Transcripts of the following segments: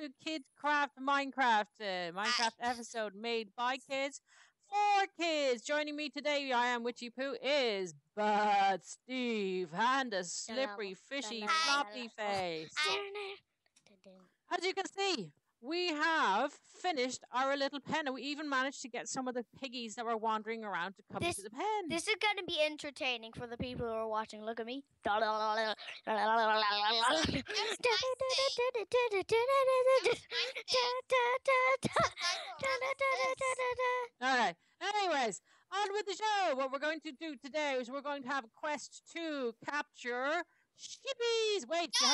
to Kids Kraft Minecraft, uh, Minecraft episode made by kids for kids. Joining me today, I am Witchy Poo, is Bad Steve and a slippery, fishy, floppy face. As you can see, we have finished our little pen, and we even managed to get some of the piggies that were wandering around to come This- to the pen. This is going to be entertaining for the people who are watching. Look at me. All right. Anyways, on with the show. What we're going to do today is we're going to have a quest to capture sheepies. Wait, to,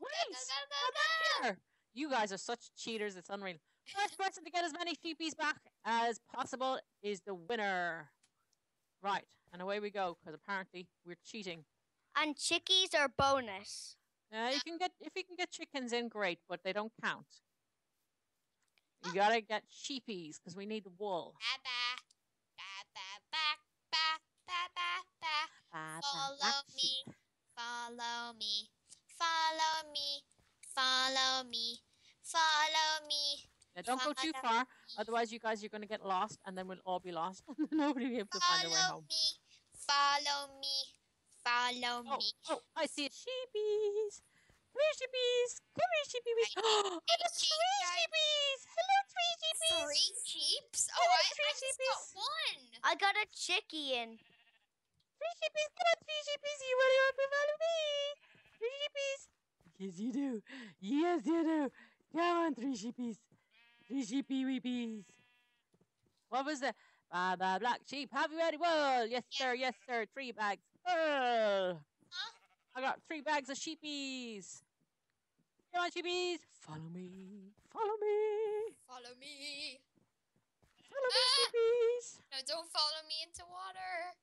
wait, back here. You guys are such cheaters. It's unreal. First person to get as many sheepies back as possible is the winner. Right, and away we go because apparently we're cheating. And chickies are bonus. Uh, you can get if you can get chickens in, great, but they don't count. You gotta get sheepies because we need the wool. Follow me, follow me, follow me, follow me, follow me. Now, don't go too far, otherwise you guys are going to get lost, and then we'll all be lost, and nobody will be able to find their way Follow home. me, follow me, follow Oh, me. oh, I see it. Sheepies. Come here, sheepies. Come here, sheepies. Oh, it's sheep three guy. sheepies. Hello, three sheepies. Three sheeps? Oh, Hello, I, three I just sheepies. got one. I got a chickie in. Three sheepies. Come on, three sheepies. You want to follow me? Three sheepies. Yes, you do. Yes, you do. Come on, three sheepies. Three sheepy weepies. What was the blah blah black sheep? Have you any wool? Yes, sir. Yes, sir. Three bags. Oh. Huh? I got three bags of sheepies. Come on, sheepies. Follow me. Follow me. Follow me. Follow me, Ah! sheepies. No, don't follow me into water.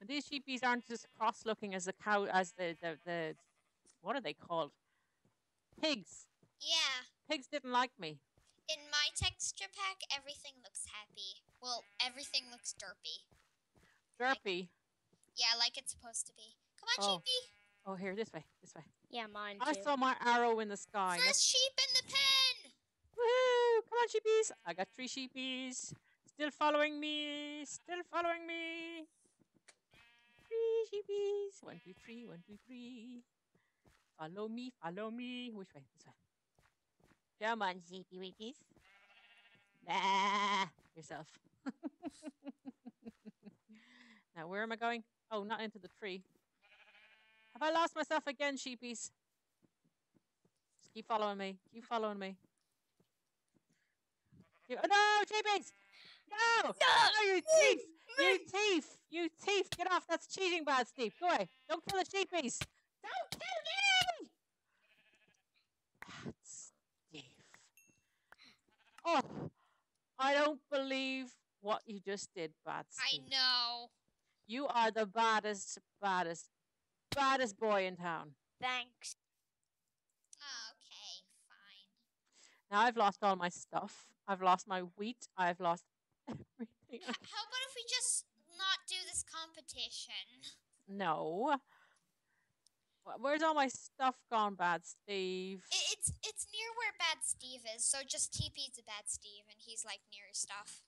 And these sheepies aren't just cross-looking as the cow, as the, the, the, what are they called? Pigs. Yeah. Pigs didn't like me. In my texture pack, everything looks happy. Well, everything looks derpy. Derpy. Yeah, like it's supposed to be. Come on, Oh. sheepy. Oh, here, this way, this way. Yeah, mine Too. I saw my arrow in the sky. First sheep in the pen. Woohoo! Come on, sheepies. I got three sheepies. Still following me. Still following me. Three sheepies. One, two, three. One, two, three. Follow me. Follow me. Which way? This way. Come on, sheepy weepies. Nah. Yourself. now, where am I going? Oh, not into the tree. Have I lost myself again, sheepies? Just keep following me. Keep following me. You, oh, no, sheepies! No! No, you thief! You thief! You thief! Get off! That's cheating, bad Steve. Go away. Don't kill the sheepies. Don't kill me! Bad Steve. Oh, I don't believe what you just did, bad I know. You are the baddest, baddest, baddest boy in town. Thanks. Okay, fine. Now I've lost all my stuff. I've lost my wheat. I've lost everything. How about if we just not do this competition? No. Wh- Where's all my stuff gone, bad Steve? It's it's near where Bad Steve is, so just TP to Bad Steve, and he's like near his stuff.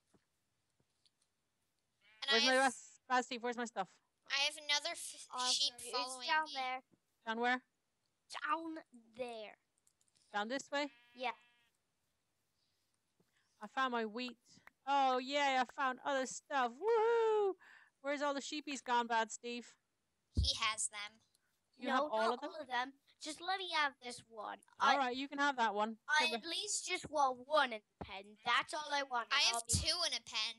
And Where's I my have. Bad Steve, where's my stuff? I have another f- Oh, sheep sorry, following it's down me. there. Down where? Down there. Down this way? Yeah. I found my wheat. Oh, yeah, I found other stuff. Woohoo! Where's all the sheepies gone, bad Steve? He has them. You no, have all not of them? all of them. Just let me have this one. All I, right, you can have that one. I at least just want one in the pen. That's all I want. I have be- two in a pen.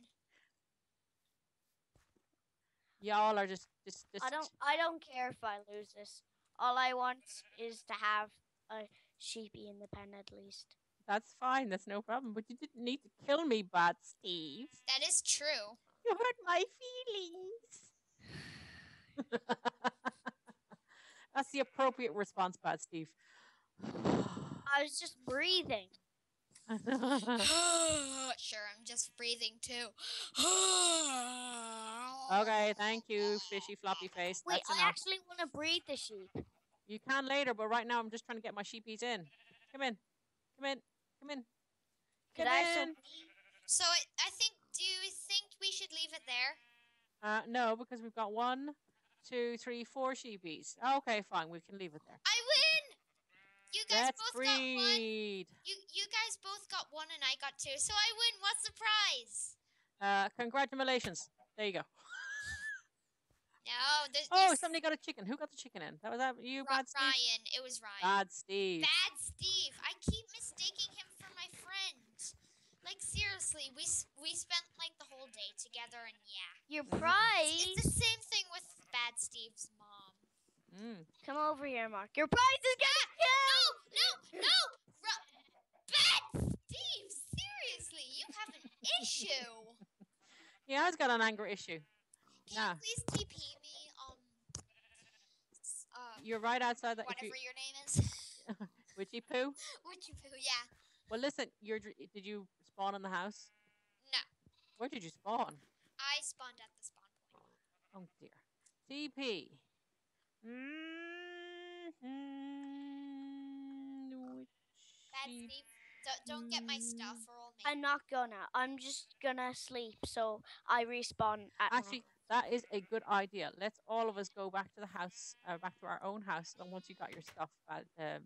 Y'all are just, just, just. I don't. I don't care if I lose this. All I want is to have a sheepy in the pen at least. That's fine. That's no problem. But you didn't need to kill me, bad Steve. That is true. You hurt my feelings. That's the appropriate response, bad Steve. I was just breathing. sure, I'm just breathing too. okay, thank you, fishy floppy face. Wait, That's I enough. actually want to breathe the sheep. You can later, but right now I'm just trying to get my sheepies in. Come in. Come in. Come in. Could Come I in. So I, I think. Do you think we should leave it there? Uh, no, because we've got one, two, three, four sheepies. Okay, fine. We can leave it there. I win. You guys Let's both got one. breed. You you guys both got one and I got two. So I win. What's the prize? Uh, congratulations. There you go. No. Oh, you somebody got a chicken. Who got the chicken in? That was that you, Ro- Bad Steve? Ryan. It was Ryan. Bad Steve. Bad Steve. I keep mistaking him for my friend. Like seriously, we we spent like the whole day together, and yeah, your prize? it's the same thing with Bad Steve's mom. Mm. Come over here, Mark. Your prize is getting killed. No, no, no! Ru- Bad Steve, seriously, you have an issue. He has got an anger issue. Can Nah. you please TP me? Um, s- uh, You're right outside that. If whatever you, your name is. witchy poo. Would you? Yeah. Well, listen. You're. Did you spawn in the house? No, Where did you spawn? I spawned at the spawn point. Oh dear. TP. Mm-hmm. Bad Steve, don't, don't get my stuff or I'll make. I'm not gonna. I'm just gonna sleep, so I respawn at Actually, that is a good idea. Let's all of us go back to the house, uh, back to our own house. And once you got your stuff, uh, um,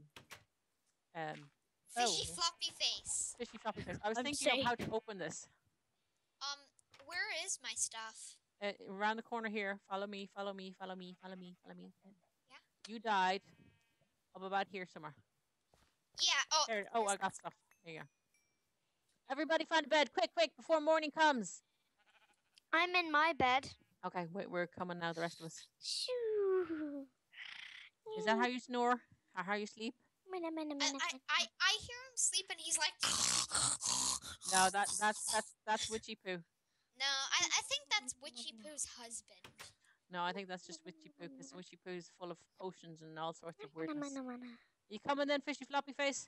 um, Fishy oh. floppy face. fishy floppy face. I was I'm thinking of how to open this. Um, where is my stuff? Uh, around the corner here. Follow me. Follow me. Follow me. Follow me. Follow me. Yeah. You died. Up about here somewhere. Yeah. Oh. There. Oh, I got stuff. There you go. Everybody find a bed, quick, quick, before morning comes. I'm in my bed. Okay, wait, we're coming now. The rest of us. Shoo. Is that how you snore? Or how you sleep? Minna, minna, I, minna, I. I, I hear him sleep and he's like. No, that that's that's that's witchy poo. No, I, I think that's Witchy Poo's husband. No, I think that's just witchy poo because witchy poo is full of potions and all sorts of Minna, weirdness. minna, minna. You coming then, fishy floppy face?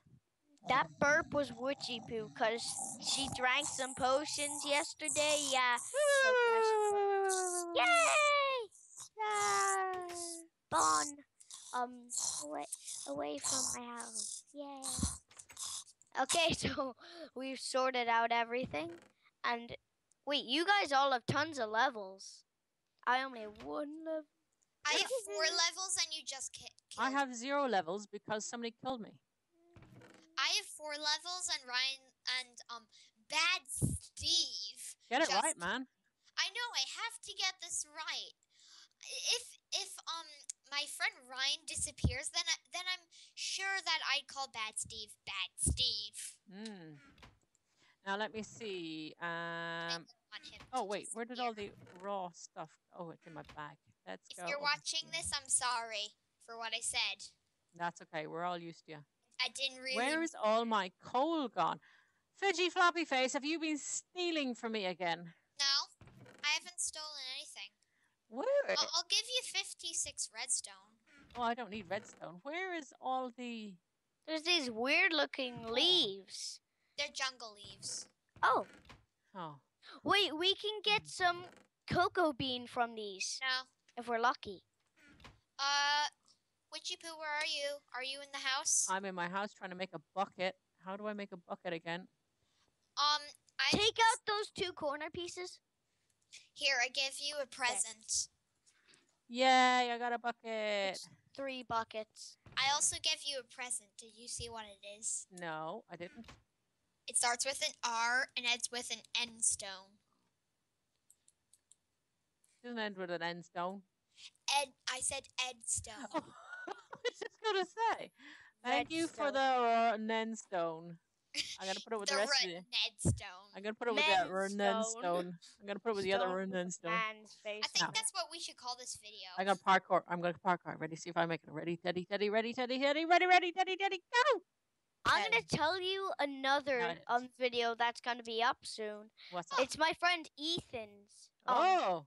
That burp was witchy poo because she drank some potions yesterday. Yeah. Yay! Yay! Spawn. Um, away, away from my house. Yay. Okay, so we've sorted out everything. And wait, you guys all have tons of levels. I only have one level. I have four levels and you just ki- killed. I have zero levels because somebody killed me. I have four levels and Ryan and um Bad Steve. Get it Just- right, man. I know I have to get this right. If if um my friend Ryan disappears, then I, then I'm sure that I'd call Bad Steve Bad Steve. Mm. Now let me see. Um. Oh wait, where did all the raw stuff? Go? Oh, it's in my bag. Let's If go. If you're watching this, I'm sorry for what I said. that's okay. We're all used to you. I didn't really. Where is all my coal gone? Fidgy floppy face, have you been stealing from me again? No, I haven't stolen anything. Where? I'll, I'll give you 56 redstone. Oh, I don't need redstone. Where is all the? There's these weird looking leaves. They're jungle leaves. Oh, Oh, wait, we can get some cocoa bean from these No. if we're lucky. Uh, Witchy Poo, where are you? Are you in the house? I'm in my house trying to make a bucket. How do I make a bucket again? Um, I Take out those two corner pieces. here. I give you a present. Yay! I got a bucket. Three buckets. I also give you a present. Did you see what it is? No, I didn't. It starts with an R and ends with an N stone. Doesn't end with an end stone. Ed, I said Ed stone. I was just gonna say. Thank you for the uh, Nen stone. I'm gonna put it with the, the rest of red the. Ned stone. I'm gonna put it with Nen the Nen stone. stone. I'm gonna put it with the other Stone Nen stone. Man's face. I think No. that's what we should call this video. I'm gonna parkour. I'm gonna parkour. Ready? See if I make it. Ready? Teddy. Teddy. Ready? Teddy. Teddy. Ready? Ready? Teddy. Teddy. Go! I'm Ed. gonna tell you another it is. um video that's gonna be up soon. What's up? It's my friend Ethan's um, Oh.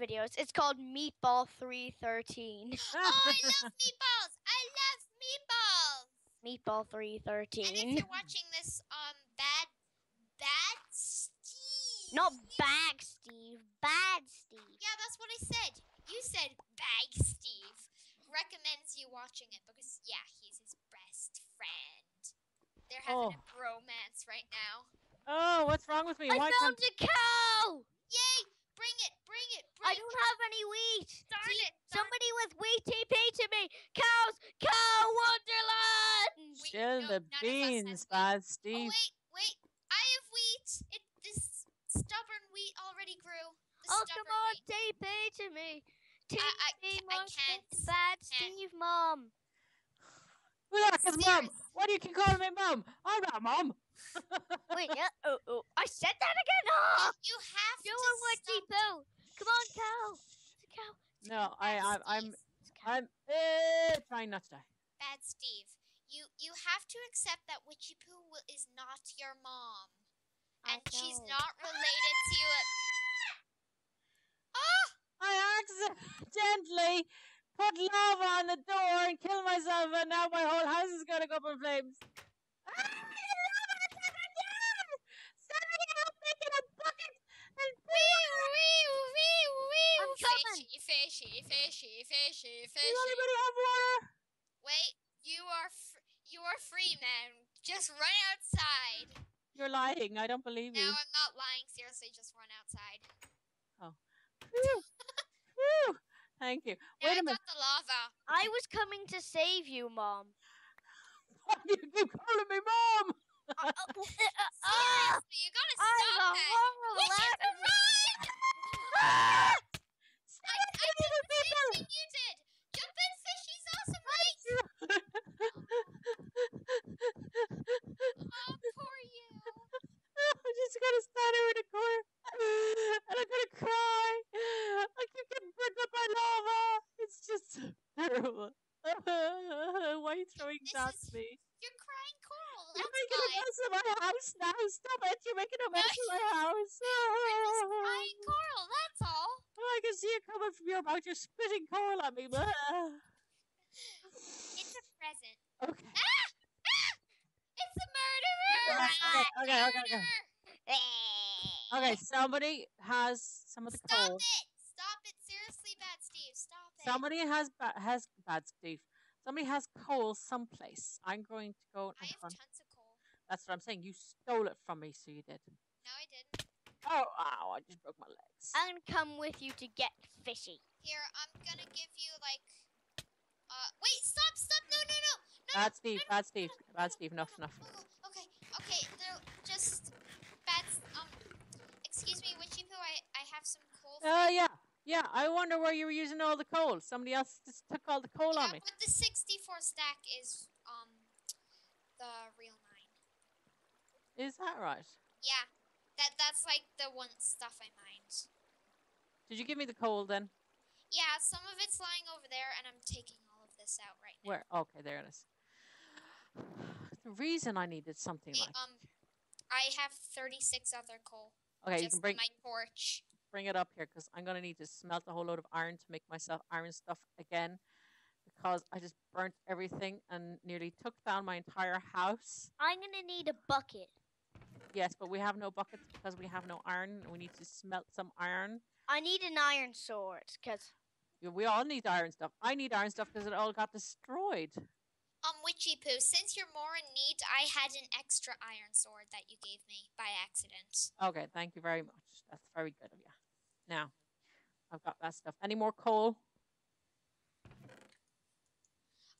videos. It's called Meatball 313. oh, I love meatballs! I love meatballs! Meatball 313. And if 313. you're watching this, um, bad, bad Steve. Not Bag Steve, Bad Steve. Yeah, that's what I said. You said Bag Steve. Recommends you watching it because, yeah, he's his best friend. They're having Oh. a bromance right now. Oh, what's wrong with me? I Why found can't... a cow. Yay! Bring it! Bring it! Bring I don't have any wheat. Darn See, it! Darn Somebody with wheat TP to me. Cows, cow wonderland. Wait, Chill no, the none of us has beans, wheat. bad Oh Steve. wait, wait! I have wheat. It this stubborn wheat already grew. The Oh, come on, wheat. TP to me. TP I ca- I wants to can't, bad can't. Steve, mom. Who the heck is mom? Why do you keep calling me mom? I'm not mom. Wait, yeah. Oh, oh, I said that again. Oh, You have doing to what, stop. TP? Come on, cow. It's cow. No. I, I, I'm, Steve. It's. I'm eh, trying not to die. Bad Steve. You you have to accept that Witchy Poo wi- is not your mom, I and she's not related to you. Ah! I accidentally put lava on the door and kill myself, and now my whole house is gonna go up in flames. Ah, lava is everywhere! Somebody help me get a bucket and I'm coming. Fishy, fishy, fishy, fishy, Does anybody have water? Wait, you are you are free, man. Just run outside. You're lying. I don't believe No, you. I'm not lying. Seriously, just run outside. Phew. Phew. Thank you. Wait I a minute. the lava. I was coming to save you, mom. Why do you keep calling me mom? Uh, uh, uh, uh, ah, Seriously, you gotta I'm stop a that. horrible Witchy Poo, actor. run! Ah! I, I did the same thing you did. Jump in, fishy's awesome, right? Oh, poor you. I'm just gonna stand here in a corner and I'm gonna cry. I keep getting burnt up by lava. It's just so terrible. Why are you throwing This that is- at me? You're crying coral. You're That's making a fine. mess of my house now. Stop it. You're making a mess of my house. You're just crying coral. That's all. I can see it coming from your mouth. You're spitting coal at me. It's a present. okay. Ah! Ah! It's a murderer. Okay, okay, okay, okay. Okay, somebody has some of the Stop coal. it! Stop it! Seriously, bad Steve. Stop it. Somebody has ba- has bad Steve. Somebody has coal someplace. I'm going to go I and have tons of coal. That's what I'm saying. You stole it from me, so you did. No, I didn't. Oh, ow! I just broke my legs. I'm gonna come with you to get fishy. Here, I'm gonna give you like. Uh, wait! Stop! Stop! No! No! No! No! Bad Steve. Bad Steve. Bad Steve. Enough. Enough. Okay, okay. No, just bad. Um, excuse me, Witchy Poo. I I have some coal. Oh Uh, yeah, yeah. I wonder where you were using all the coal. Somebody else just took all the coal on Yeah, me. but the 64 stack is um the real nine. Is that right? Yeah, that that's like the one stuff I mined. Did you give me the coal then? Yeah, some of it's lying over there, and I'm taking all of this out right now. Where? Okay, there it is. The reason I needed something Hey, like um, I have 36 other coal. okay, you can bring my torch. bring it up here because I'm gonna need to smelt a whole load of iron to make myself iron stuff again because I just burnt everything and nearly took down my entire house. I'm gonna need a bucket. Yes, but we have no buckets because we have no iron. and We need to smelt some iron. I need an iron sword, cause Yeah, We all need iron stuff. I need iron stuff because it all got destroyed. Um, Witchy Poo, since you're more in need, I had an extra iron sword that you gave me by accident. Okay, thank you very much. That's very good of you. Now, I've got that stuff. Any more coal?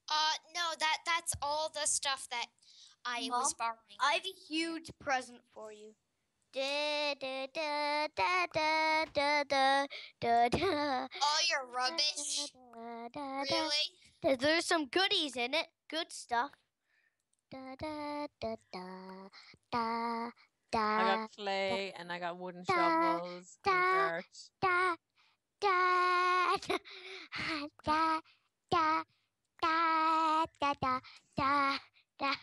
Uh, no, that that's all the stuff that I Mom, was borrowing. I have a huge present for you. All your rubbish. Really? There's some goodies in it. Good stuff. I got clay and I got wooden shovels and dirt. Da, da, da, da, da, da, da, da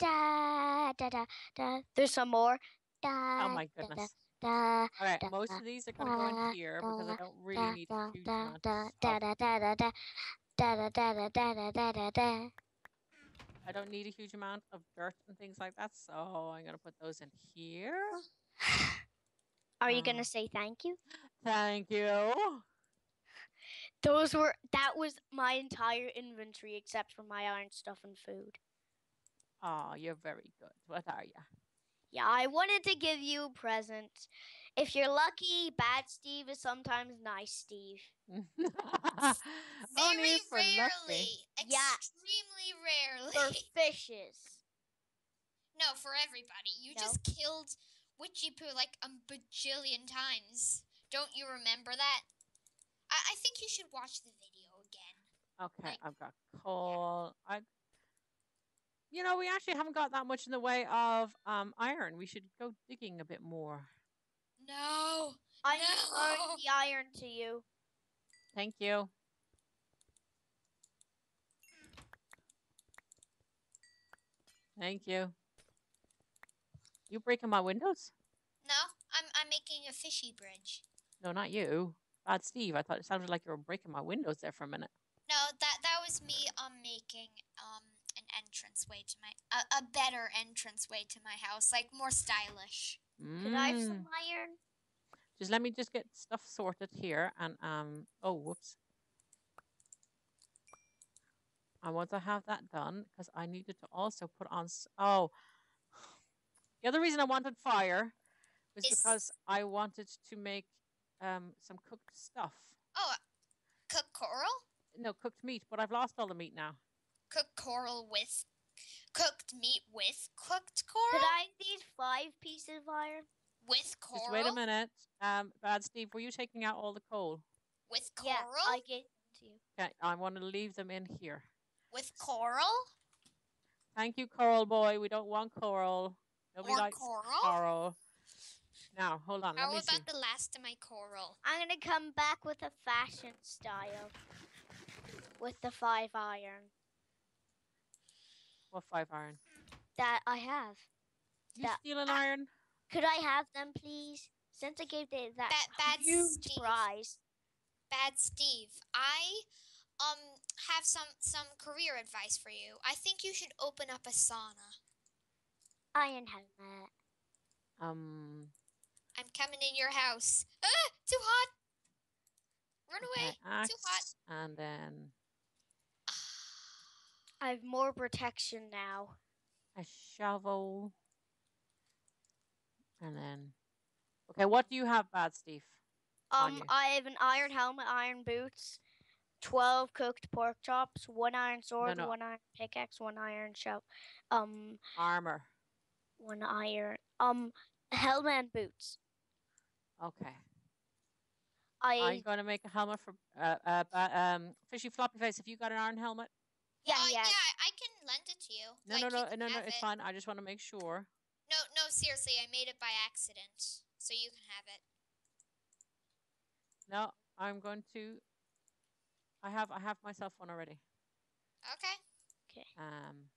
da da da da da da. There's some more. Da, Oh my da, da, goodness. Da, All right, da, most of these are going to go da, in here because I don't really da, need da, a huge da, amount da, of da, da, da, da, da. Da da da da da da. I don't need a huge amount of dirt and things like that, so I'm going to put those in here. Are you Uh, gonna say thank you? Thank you. Those were that was my entire inventory except for my iron stuff and food. Oh, you're very good. What are you? Yeah, I wanted to give you a present. If you're lucky, bad Steve is sometimes nice Steve. Only Very for rarely. Yeah. Extremely rarely. For fishes. no, for everybody. You No. just killed Witchy Poo like a bajillion times. Don't you remember that? I, I think you should watch the video again. Okay, Like- I've got coal. I, you know, we actually haven't got that much in the way of um iron. We should go digging a bit more. No. I'm No. throwing the iron to you. Thank you. Thank you. You breaking my windows? No, I'm I'm making a fishy bridge. No, not you. Bad Steve. I thought it sounded like you were breaking my windows there for a minute. No, that that was me um making an entranceway to my a, a better entranceway to my house, like more stylish. Could I have Mm. some iron? Just let me just get stuff sorted here and um oh whoops. I want to have that done because I needed to also put on oh the other reason I wanted fire was Is- because I wanted to make um some cooked stuff. Oh, cooked coral? No, cooked meat, but I've lost all the meat now. Cook coral with cooked meat with cooked coral. Could coral? I need five pieces of iron? with coral? Just wait a minute. Um Bad Steve, were you taking out all the coal? With coral? Yeah, I gave them to you. Okay, I want to leave them in here. With coral? Thank you, Coral Boy. We don't want coral. Nobody More likes coral? coral. Now, hold on. How about see. the last of my coral? I'm gonna come back with a fashion style. With the five iron What five iron? that I have. Did you That- steal an iron? Could I have them, please? Since I gave the, that Ba- bad huge Steve. prize. Bad Steve, I um have some some career advice for you. I think you should open up a sauna. Iron helmet. Um. I'm coming in your house. Ah, too hot. Run away. okay, axe, Too hot. and then I have more protection now. a shovel, and then. Okay, what do you have, Bad Steve? Um. I have an iron helmet, iron boots, twelve cooked pork chops, one iron sword, no. one iron pickaxe, one iron shovel, um, Armor. one iron, um, helmet and boots. Okay. I I'm going to make a helmet for uh, uh, um, Fishy Floppy Face. Have you got an iron helmet? Yeah Uh, yeah. yeah, I I can lend it to you. No, Like, no, you no, no, no. have It's it. fine. I just want to make sure. No, no, seriously, I made it by accident, so you can have it. No, I'm going to. I have, I have myself one already. Okay. Okay. Um.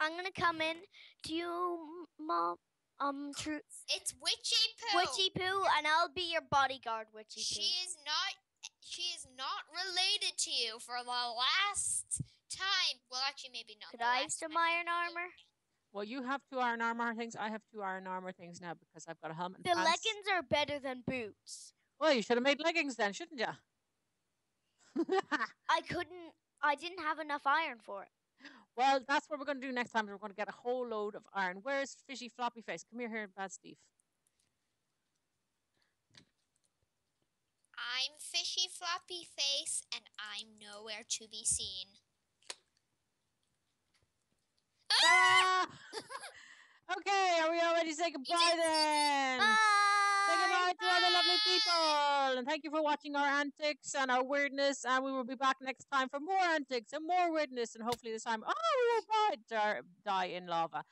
I'm gonna come in to you, mom. Um, true, It's Witchy Poo. Witchy Poo, and I'll be your bodyguard, Witchy Poo. She is not. She is not related to you for the last time. Well, actually, maybe not. Could the I have some iron armor? Well, you have two iron armor things. I have two iron armor things now because I've got a helmet. And The pants. leggings are better than boots. Well, you should have made leggings then, shouldn't you? I couldn't. I didn't have enough iron for it. well, that's what we're going to do next time. We're going to get a whole load of iron. Where's Fishy Floppy Face? Come here, here, Bad Steve. I'm Fishy Floppy Face, and I'm nowhere to be seen. Ah! okay, are we all ready to say goodbye then? Say goodbye Bye. to all the lovely people. And thank you for watching our antics and our weirdness. And we will be back next time for more antics and more weirdness. And hopefully this time, oh, we won't die in lava.